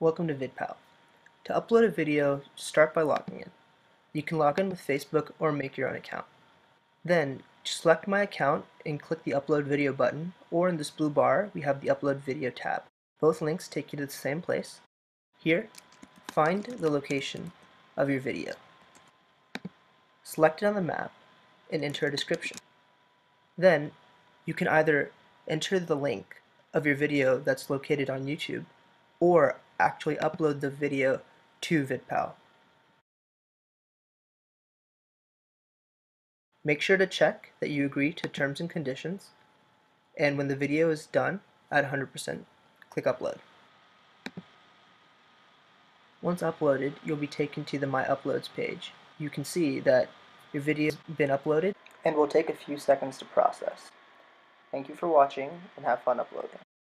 Welcome to VidPal. To upload a video, start by logging in. You can log in with Facebook or make your own account. Then, select My Account and click the Upload Video button, or in this blue bar, we have the Upload Video tab. Both links take you to the same place. Here, find the location of your video. Select it on the map and enter a description. Then, you can either enter the link of your video that's located on YouTube or actually upload the video to VidPal. Make sure to check that you agree to terms and conditions and when the video is done at 100% click upload. Once uploaded you'll be taken to the My Uploads page. You can see that your video has been uploaded and will take a few seconds to process. Thank you for watching and have fun uploading.